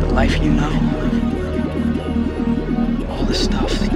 The life you know. All the stuff